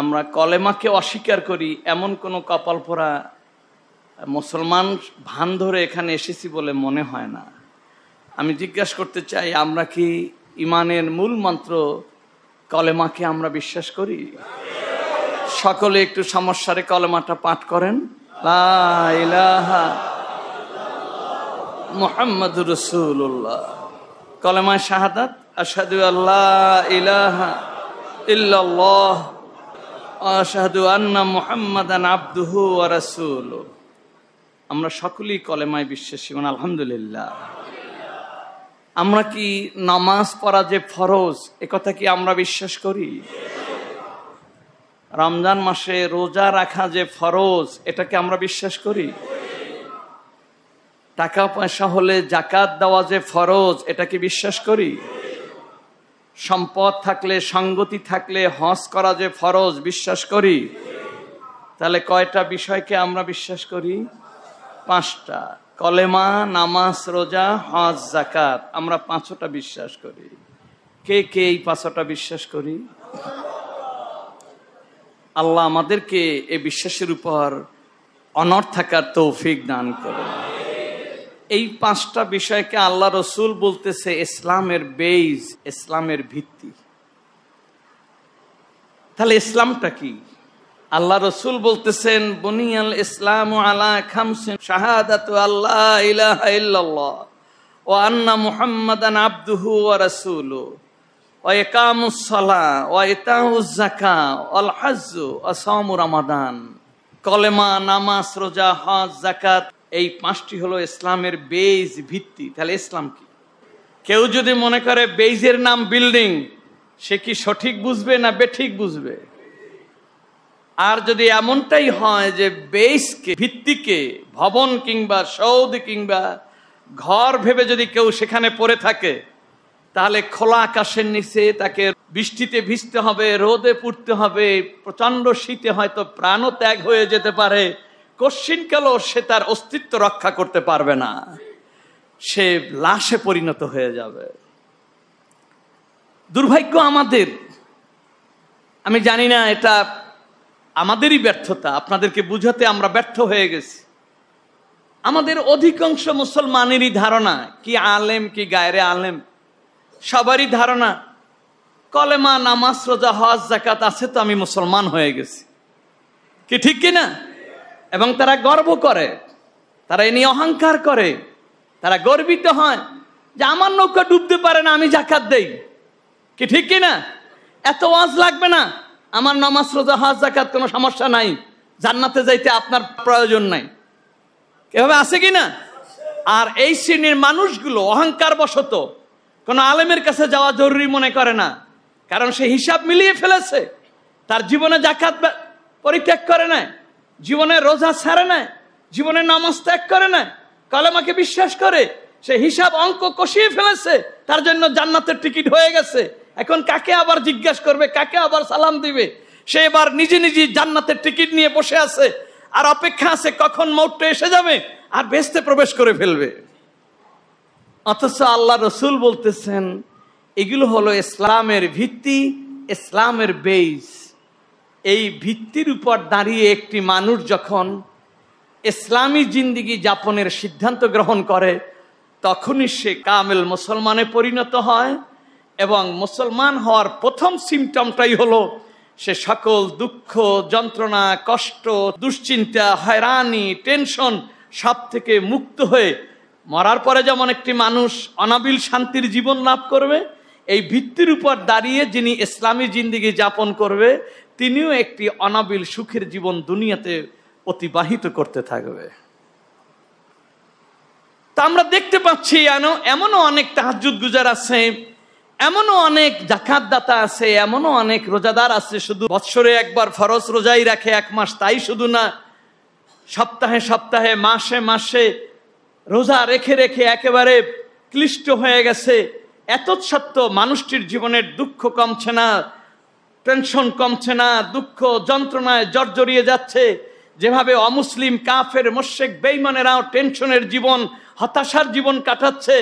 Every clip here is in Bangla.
আমরা কলেমাকে অস্বীকার করি, এমন কোনো কপাল পোড়া মুসলমান ভান ধরে এখানে এসেছি বলে মনে হয় না। আমি জিজ্ঞাসা করতে চাই, আমরা কি ইমানের মূল মন্ত্র কলেমাকে আমরা বিশ্বাস করি? সকলে একটু সমস্যারে কলেমাটা পাঠ করেন। মোহাম্মদ রসুল্লাহ কলেমায় শাহাদাত আসাদু আল্লাহ ইলাহা ইল্লাল্লাহ। আন্না মুহাম্মাদান আবদুহু ওয়া আমরা সকলেই কলেমায় বিশ্বাসী মানে আলহামদুলিল্লাহ। আমরা কি নামাজ পড়া যে ফরজ, এ কথা কি আমরা বিশ্বাস করি? রমজান মাসে রোজা রাখা যে ফরজ, এটাকে আমরা বিশ্বাস করি? টাকা পয়সা হলে জাকাত দেওয়া যে ফরজ, এটাকে বিশ্বাস করি? সম্পদ থাকলে, সঙ্গতি থাকলে, হজ করা যে ফরজ, বিশ্বাস করি? তাহলে কয়টা বিষয়কে আমরা বিশ্বাস করি? পাঁচটা। কলেমা, নামাজ, রোজা, হজ জাকাত আমরা পাঁচটা বিশ্বাস করি। কে কে এই পাঁচটা বিশ্বাস করি? আল্লাহ আমাদেরকে এ বিশ্বাসের উপর অনর থাকার তৌফিক দান করে এই পাঁচটা বিষয়কে আল্লাহ রসুল বলতেছে ইসলামের বেইজ, ইসলামের ভিত্তি। তাহলে ইসলামটা কি? আল্লাহ রসুল বলতেছেন, বনিয়াল ইসলাম আলা খামসিন শাহাদাতু আল্লাহ ইলাহা ইল্লাল্লাহ ও আন্না মুহাম্মাদান আব্দুহু ওয়া রাসূলু ওয়া ইকামুস সালাহ ওয়া ইতাউজ যাকা ওয়াল হজ্জ ওয়া সাওমু রমাদান। কলেমা, নামাজ, রোজা, হজ, যাকাত এই পাঁচটি হলো ইসলামের বেজ ভিত্তি। তাহলে ইসলাম কি? কেউ যদি মনে করে বেজের নাম বিল্ডিং সে কি সঠিক বুঝবে না বেঠিক বুঝবে? আর যদি এমনটাই হয় যে বেসকে ভিত্তিকে, ভবন কিংবা সৌদ কিংবা ঘর ভেবে যদি কেউ সেখানে পড়ে থাকে, তাহলে খোলা আকাশের নিচে তাকে বৃষ্টিতে ভিজতে হবে, রোদে পুড়তে হবে প্রচণ্ড শীতে হয়তো প্রাণও ত্যাগ হয়ে যেতে পারে। কশ্চিনকালও সে তার অস্তিত্ব রক্ষা করতে পারবে না। সে লাশে পরিণত হয়ে যাবে। দুর্ভাগ্য আমাদের। আমি জানি না, এটা আমাদেরই ব্যর্থতা। আপনাদেরকে বুঝাতে আমরা ব্যর্থ হয়ে গেছি। আমাদের অধিকাংশ মুসলমানেরই ধারণা, কি আলেম, কি গায়রে আলেম, সবারই ধারণা, কলেমা, নামাজ, রোজা, হজ জাকাত আছে তো আমি মুসলমান হয়ে গেছি। কি ঠিক কিনা? এবং তারা গর্ব করে, তারা এ নিয়ে অহংকার করে, তারা গর্বিত হয় যে আমার নৌকা ডুবতে পারে না, আমি জাকাত দেই। কি ঠিক কিনা এত ওয়াজ লাগবে না? আমার নামাজ, রোজা, হজ, জাকাত কোনো সমস্যা নাই। জান্নাতে যাইতে আপনার প্রয়োজন নাই। এভাবে আছে কি না? আর এই শ্রেণির মানুষগুলো অহংকার বশত কোনো আলেমের কাছে যাওয়া জরুরি মনে করে না। কারণ সে হিসাব মিলিয়ে ফেলেছে। তার জীবনে জাকাত পরিত্যাগ করে না জীবনে রোজা ছাড়ে না জীবনে নামাজ ত্যাগ করে না কালেমাকে বিশ্বাস করে, সে হিসাব অঙ্ক কষিয়ে ফেলেছে, তার জন্য জান্নাতের টিকিট হয়ে গেছে। এখন কাকে আবার জিজ্ঞাসা করবে, কাকে আবার সালাম দিবে? সে এবার নিজে নিজে জান্নাতের টিকিট নিয়ে বসে আছে, আর অপেক্ষা আছে কখন মৌটটা এসে যাবে, আর বেসতে প্রবেশ করে ফেলবে। অথচ আল্লাহ রসুল বলতেছেন, এগুলো হলো ইসলামের ভিত্তি, ইসলামের বেইস এই ভিত্তির উপর দাঁড়িয়ে একটি মানুষ যখন ইসলামী জিন্দিগি যাপনের সিদ্ধান্ত গ্রহণ করে, তখনই সে কামেল মুসলমানে পরিণত হয় এবং মুসলমান হওয়ার প্রথম সিমটমটাই হলো সে সকল দুঃখ, যন্ত্রণা, কষ্ট, দুশ্চিন্তা, হয়রানি টেনশন সব থেকে মুক্ত হয়ে মরার পরে যেমন একটি মানুষ অনাবিল শান্তির জীবন লাভ করবে, এই ভিত্তির উপর দাঁড়িয়ে যিনি ইসলামী জিন্দিগি যাপন করবে তিনিও একটি অনাবিল সুখের জীবন দুনিয়াতে অতিবাহিত করতে থাকবে। তা আমরা দেখতে পাচ্ছি এমনও অনেক তাহাজুদ গুজার আছে, এমনও অনেক জাকাত দাতা আছে, এমনও অনেক রোজাদার আছে, শুধু বৎসরে একবার ফরজ রোজাই রাখে এক মাস, তাই শুধু না, সপ্তাহে সপ্তাহে, মাসে মাসে রোজা রেখে রেখে একেবারে ক্লিষ্ট হয়ে গেছে। এত সত্য মানুষটির জীবনের দুঃখ কমছে না। টেনশন কমছে না, দুঃখ যন্ত্রণায় জর্জরিয়ে যাচ্ছে। যেভাবে অমুসলিম, কাফের, মোশেক বেইমানেরাও টেনশনের জীবন, হতাশার জীবন কাটাচ্ছে,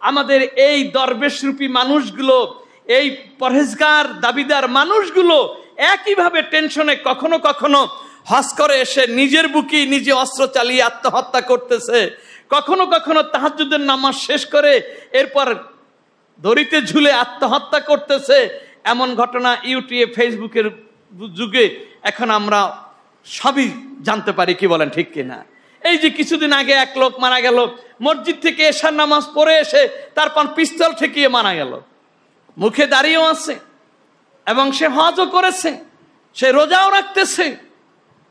আমাদের এই দরবেশরূপী মানুষগুলো, এই পরহেজগার, দাবিদার মানুষগুলো একইভাবে টেনশনে কখনো কখনো হস করে এসে নিজের বুকি নিজে অস্ত্র চালিয়ে আত্মহত্যা করতেছে। কখনো কখনো তাহাজুদের নামাজ শেষ করে এরপর দড়িতে ঝুলে আত্মহত্যা করতেছে। এমন ঘটনা ইউটিউবে, ফেসবুকের যুগে এখন আমরা সবই জানতে পারি, কি বলেন, ঠিক কিনা? এই যে কিছুদিন আগে এক লোক মারা গেল, মসজিদ থেকে এশার নামাজ পড়ে এসে তারপর পিস্তল ঠেকিয়ে মারা গেল। মুখে দাঁড়িয়েও আছে, এবং সে হজও করেছে, সে রোজাও রাখতেছে।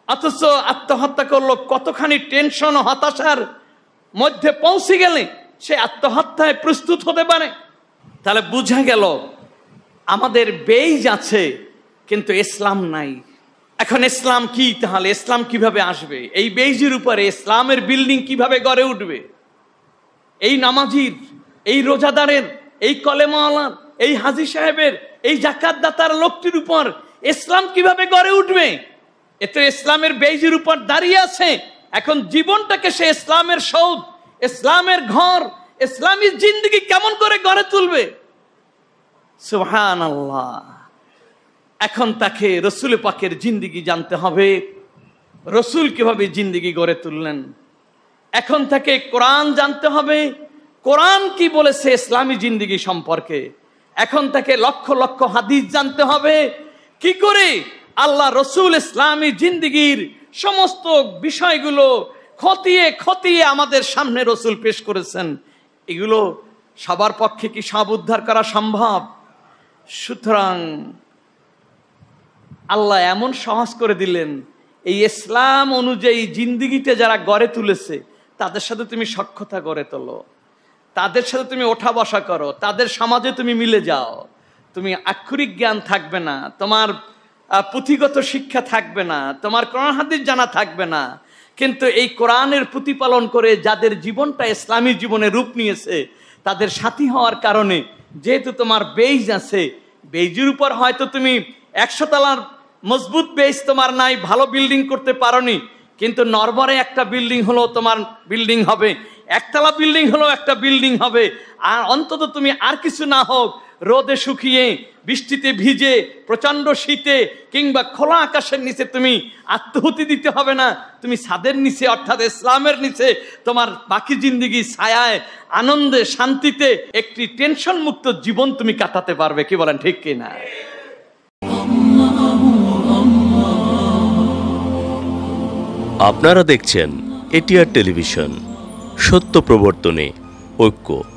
অথচ আত্মহত্যা করল, কতখানি টেনশন হতাশার মধ্যে পৌঁছে গেলে সে আত্মহত্যায় প্রস্তুত হতে পারে? তাহলে বুঝা গেল আমাদের বেইজ আছে, কিন্তু ইসলাম নাই। এখন ইসলাম কি তাহলে? ইসলাম কীভাবে আসবে? এই বেইজের উপরে ইসলামের বিল্ডিং কীভাবে গড়ে উঠবে? এই নামাজির, এই রোজাদারের, এই কলেমাওয়ালার, এই হাজি সাহেবের, এই জাকাত দাতার লোকটির উপর ইসলাম কীভাবে গড়ে উঠবে? এতে ইসলামের বেইজের উপর দাঁড়িয়ে আছে। এখন জীবনটাকে সে ইসলামের সৌধ, ইসলামের ঘর, ইসলামী জিন্দগি কেমন করে গড়ে তুলবে? সুহান আল্লাহ এখন তাকে রসুল পাকের জিন্দিগি জানতে হবে। রসুল কীভাবে জিন্দিগি গড়ে তুললেন? এখন তাকে কোরআন জানতে হবে। কোরআন কি বলেছে ইসলামী জিন্দিগি সম্পর্কে? এখন তাকে লক্ষ লক্ষ হাদিস জানতে হবে। কি করে আল্লাহ রসুল ইসলামী জিন্দিগির সমস্ত বিষয়গুলো খতিয়ে খতিয়ে আমাদের সামনে রসুল পেশ করেছেন? এগুলো সবার পক্ষে কি সব উদ্ধার করা সম্ভব? সুতরাং আল্লাহ এমন সহজ করে দিলেন, এই ইসলাম অনুযায়ী জিন্দিগিতে যারা গড়ে তুলেছে, তাদের সাথে তুমি সক্ষতা গড়ে তোলো। তাদের সাথে তুমি ওঠা বসা করো। তাদের সমাজে তুমি মিলে যাও। তুমি আক্ষরিক জ্ঞান থাকবে না। তোমার পুঁথিগত শিক্ষা থাকবে না। তোমার কোরআন হাদিস জানা থাকবে না। কিন্তু এই কোরআনের প্রতিপালন করে যাদের জীবনটা ইসলামী জীবনে রূপ নিয়েছে, তাদের সাথী হওয়ার কারণে যেহেতু তোমার বেইজ আছে বেইজের উপর হয়তো তুমি একশো তলার মজবুত বেইজ তোমার নাই, ভালো বিল্ডিং করতে পারোনি, কিন্তু নরবরে একটা বিল্ডিং হলো তোমার বিল্ডিং হবে। একতলা বিল্ডিং হলো একটা বিল্ডিং হবে। আর অন্তত তুমি আর কিছু না হোক, রোদে শুকিয়ে, বৃষ্টিতে ভিজে প্রচণ্ড শীতে, কিংবা খোলা আকাশের নিচে তুমি আত্মহুতি দিতে হবে না। তুমি ছাদের নিচে, অর্থাৎ ইসলামের নিচে, তোমার বাকি জিন্দিগি ছায়ায়, আনন্দে, শান্তিতে, একটি টেনশন মুক্ত জীবন তুমি কাটাতে পারবে। কি বলেন, ঠিক কিনা আপনারা দেখছেন এটিআর টেলিভিশন। সত্য প্রবর্তনে ঐক্য।